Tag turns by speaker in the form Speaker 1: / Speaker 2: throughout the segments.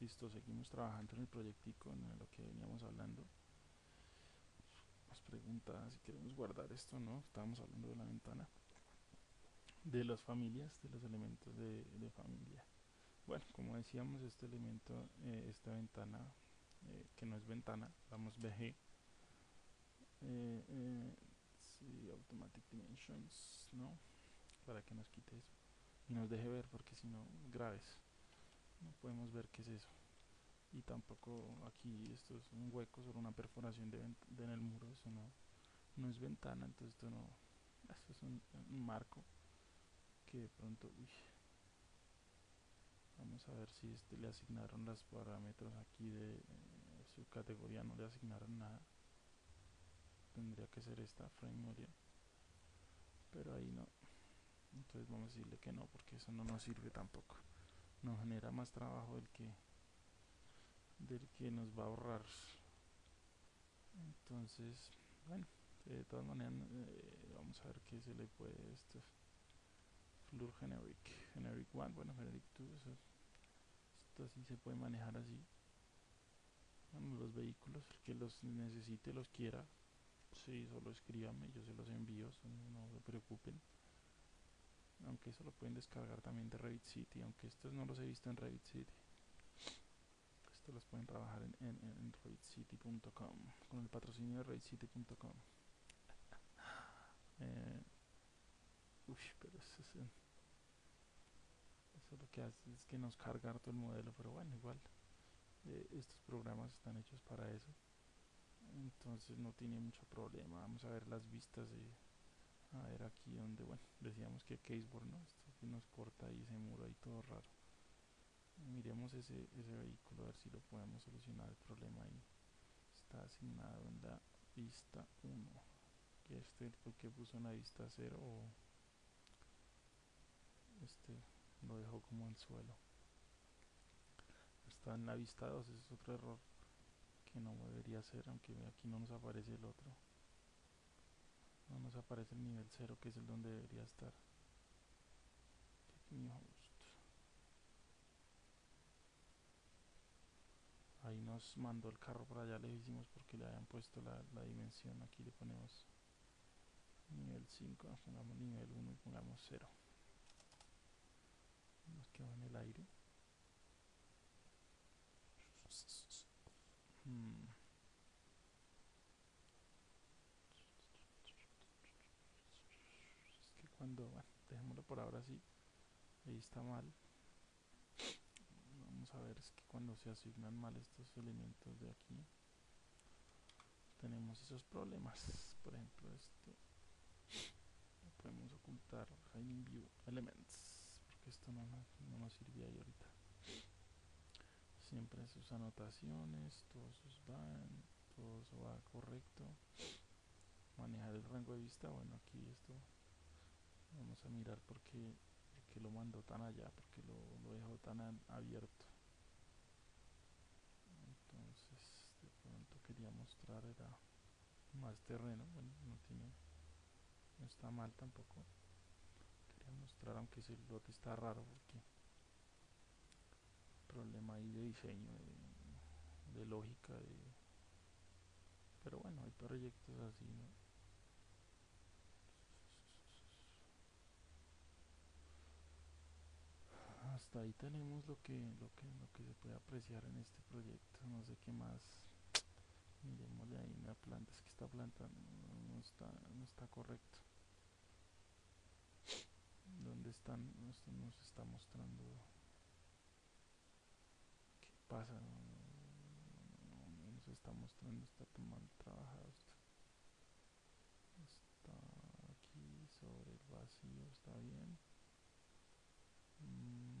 Speaker 1: listo seguimos trabajando en el proyectico en lo que veníamos hablando. Nos pregunta si queremos guardar esto no estábamos hablando de la ventana de las familias de los elementos de, familia. Bueno como decíamos este elemento eh, esta ventana eh, que no es ventana damos bg eh, automatic dimensions no para que nos quite eso y nos deje ver porque si no graves no podemos ver qué es eso. Y tampoco aquí esto es un hueco sobre una perforación de, en el muro eso no no es ventana entonces esto no esto es un, marco que de pronto vamos a ver si este le asignaron los parámetros aquí de eh, su categoría no le asignaron nada. Tendría que ser esta frame area pero ahí no. Entonces vamos a decirle que no porque eso no nos sirve tampoco nos genera más trabajo del que del que nos va a ahorrar. Entonces bueno de todas maneras eh, vamos a ver qué se le puede esto flur generic generic 1 bueno generic 2 esto así se puede manejar así. Los vehículos que los necesite los quiera. Si solo escríbame yo se los envío no se preocupen aunque eso lo pueden descargar también de Revit City aunque estos no los he visto en Revit City. Estos los pueden trabajar en, en, revitcity.com con el patrocinio de revitcity.com eh, uy, pero eso, es, eso lo que hace es que nos carga todo el modelo pero bueno igual eh, estos programas están hechos para eso. Entonces no tiene mucho problema vamos a ver las vistas de a ver aquí donde bueno decíamos que caseboard no esto que nos corta ahí ese muro ahí todo raro. Miremos ese, ese vehículo a ver si lo podemos solucionar el problema ahí. Está asignado en la vista 1 y este fue el que puso en la vista 0 o este lo dejó como el suelo. Está en la vista 2 ese es otro error que no debería ser aunque aquí no nos aparece el otro no nos aparece el nivel 0 que es el donde debería estar. Ahí nos mandó el carro para allá le hicimos porque le habían puesto la, dimensión. Aquí le ponemos nivel 5 pongamos nivel 1 y pongamos 0 nos quedó en el aire. Hmm. Bueno dejémoslo por ahora así. Ahí está mal. Vamos a ver es que cuando se asignan mal estos elementos de aquí tenemos esos problemas. Por ejemplo esto podemos ocultar hiding view elements porque esto no, no, nos sirve ahí ahorita. Siempre sus anotaciones todos sus van todo eso va correcto. Manejar el rango de vista bueno aquí esto vamos a mirar por qué, lo mandó tan allá porque lo, dejó tan abierto entonces de pronto quería mostrar era más terreno bueno no tiene no está mal tampoco quería mostrar aunque ese lote está raro porque problema ahí de diseño de, de lógica de pero bueno hay proyectos así. Hasta ahí tenemos lo que lo que lo que se puede apreciar en este proyecto. No sé qué más. Miremosle ahí una planta es que esta planta no, está no está correcto dónde están esto nos está mostrando qué pasa. No, nos está mostrando está tomando trabajado está aquí sobre el vacío está bien. Mm,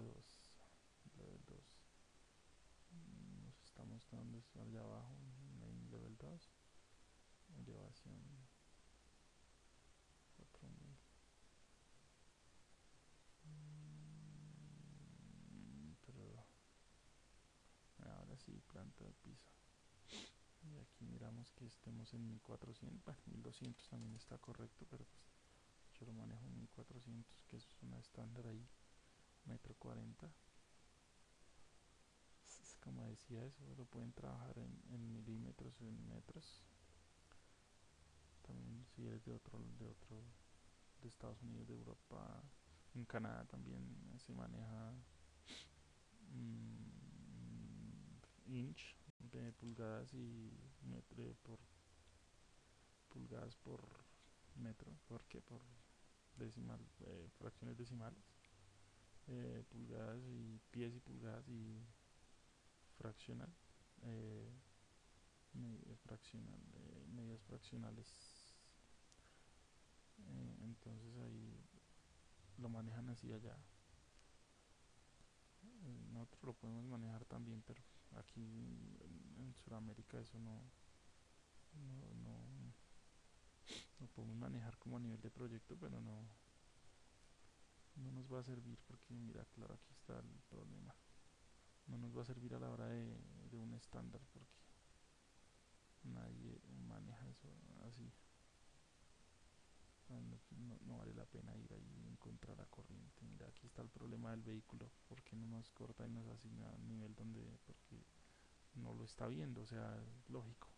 Speaker 1: 2 level 2 mm, nos está mostrando allá abajo main level 2 elevación 4000 mm, pero ahora sí planta de piso. Y aquí miramos que estemos en 1400 bueno 1200 también está correcto pero pues yo lo manejo en 1400 que es una estándar ahí metro 40 decía eso, lo pueden trabajar en, milímetros, en metros. También si es de otro, de otro, de Estados Unidos, de Europa, en Canadá también se maneja mmm, inch de pulgadas y metro por pulgadas por metro, ¿por qué? Por decimal, eh, fracciones decimales, eh, pulgadas y pies y pulgadas y fraccional, eh, fraccional eh, medidas fraccionales. Eh, entonces ahí lo manejan así allá. Nosotros lo podemos manejar también, pero aquí en Sudamérica eso no, no, no, lo podemos manejar como a nivel de proyecto, pero no, no nos va a servir porque mira, claro, aquí está el problema. No nos va a servir a la hora de, de un estándar porque nadie maneja eso así. No, no, no, vale la pena ir ahí en contra la corriente. Mira, aquí está el problema del vehículo. porque no nos corta y nos asigna a nivel donde.? Porque no lo está viendo, o sea, lógico.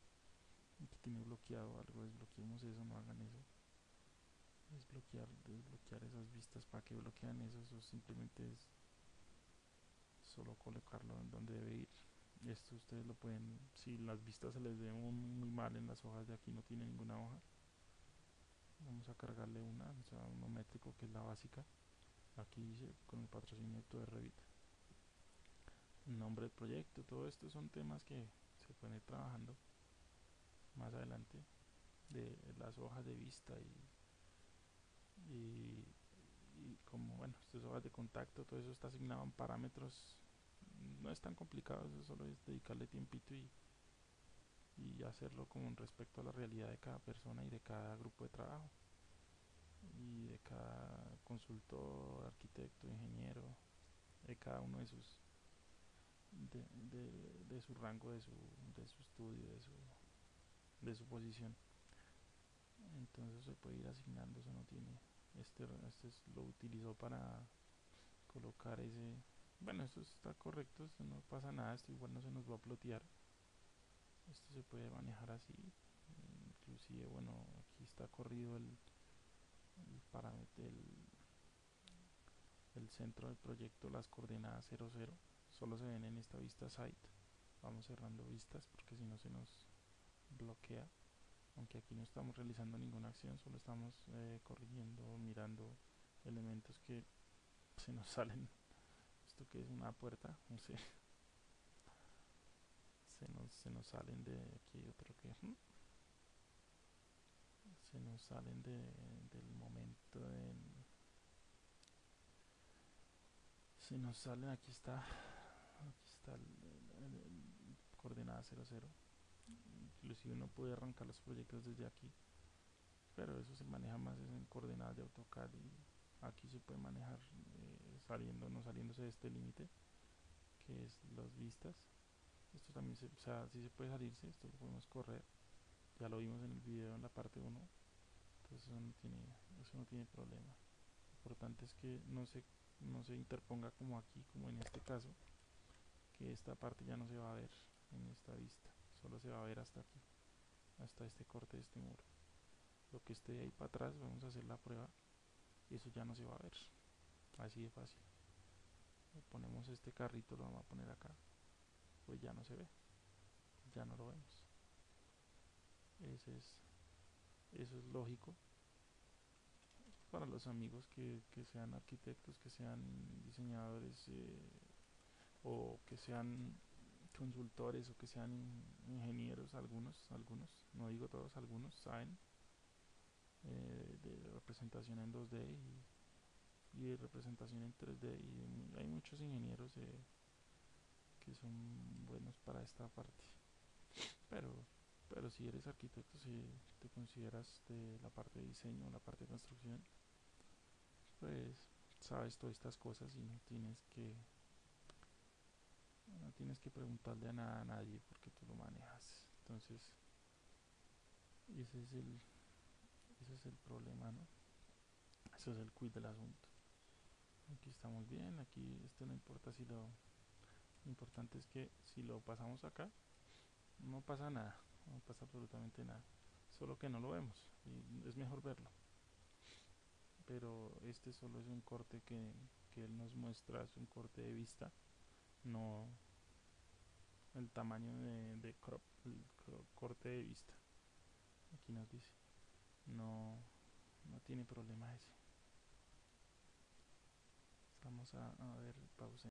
Speaker 1: Tiene bloqueado algo, desbloqueemos eso, no hagan eso. Desbloquear, desbloquear esas vistas, ¿para que bloquean eso? Eso simplemente es solo colocarlo en donde debe ir. Esto ustedes lo pueden, si las vistas se les ven muy mal en las hojas de aquí, no tiene ninguna hoja. Vamos a cargarle una, o sea, uno métrico que es la básica. Aquí dice con el patrocinio de Revit. Nombre del proyecto, todo esto son temas que se pueden ir trabajando más adelante de las hojas de vista y, y, y como bueno estas hojas de contacto todo eso está asignado en parámetros no es tan complicado eso solo es dedicarle tiempito y y hacerlo con respecto a la realidad de cada persona y de cada grupo de trabajo. Y de cada consultor, arquitecto, ingeniero, de cada uno de sus de, de, de su rango, de su, de su estudio, de su de su posición. Entonces se puede ir asignando eso no tiene este, este es, lo utilizó para colocar ese bueno esto está correcto esto no pasa nada esto igual no se nos va a plotear. Esto se puede manejar así inclusive bueno aquí está corrido el el el, el centro del proyecto las coordenadas 00 solo se ven en esta vista site. Vamos cerrando vistas porque si no se nos bloquea aunque aquí no estamos realizando ninguna acción solo estamos eh, corrigiendo mirando elementos que se nos salen. Esto que es una puerta no sé. Se nos, se nos salen de aquí otro que se nos salen de, del momento en, se nos salen aquí está aquí está el, el, el coordenada 00 inclusive uno puede arrancar los proyectos desde aquí pero eso se maneja más en coordenadas de AutoCAD y aquí se puede manejar eh, saliendo no saliéndose de este límite que es las vistas. Esto también se, o sea, se puede salirse esto lo podemos correr. Ya lo vimos en el video en la parte 1 entonces eso no tiene eso no tiene problema. Lo importante es que no se no se interponga como aquí como en este caso que esta parte ya no se va a ver en esta vista solo se va a ver hasta aquí hasta este corte de este muro. Lo que esté ahí para atrás vamos a hacer la prueba y eso ya no se va a ver. Así de fácil. Le ponemos este carrito lo vamos a poner acá pues ya no se ve ya no lo vemos. Ese es eso es lógico para los amigos que, que sean arquitectos que sean diseñadores eh, o que sean consultores o que sean ingenieros algunos algunos no digo todos algunos saben eh, de representación en 2D y, de representación en 3D y hay muchos ingenieros que son buenos para esta parte. Pero pero si eres arquitecto si te consideras de la parte de diseño la parte de construcción pues sabes todas estas cosas y no tienes que no tienes que preguntarle a, nada, a nadie porque tú lo manejas. Entonces ese es el ese es el problema no ese es el quid del asunto. Aquí estamos bien aquí esto no importa si lo no importante es que si lo pasamos acá no pasa nada no pasa absolutamente nada. Solo que no lo vemos y es mejor verlo. Pero este solo es un corte que, que él nos muestra es un corte de vista no el tamaño de, de crop corte de vista. Aquí nos dice no no tiene problema ese. Vamos a, a ver pausa